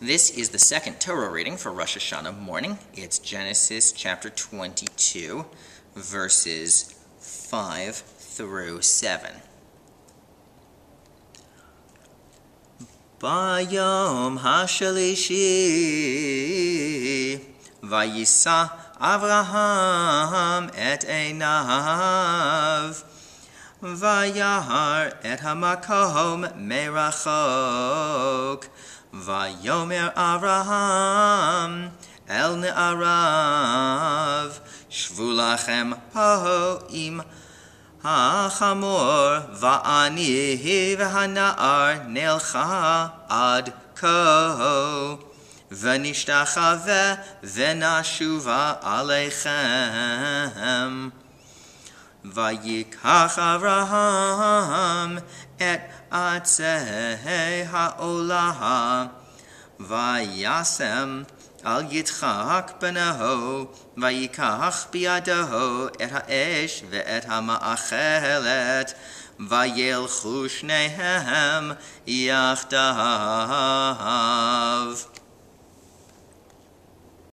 This is the second Torah reading for Rosh Hashanah morning. It's Genesis chapter 22, verses 5 through 7. Bayom hashalishi vayisa Avraham et וירא את המקום מרחוק. ויאמר אברהם אל נעריו, שבו לכם פה עם החמור, ואני והנער נלכה עד כה. ונשתחווה ונשובה עליכם. vayikach Avraham et עצי העולה וישם על יצחק בנו ויקח בידו את האש ואת המאכלת וילכו שניהם יחדיו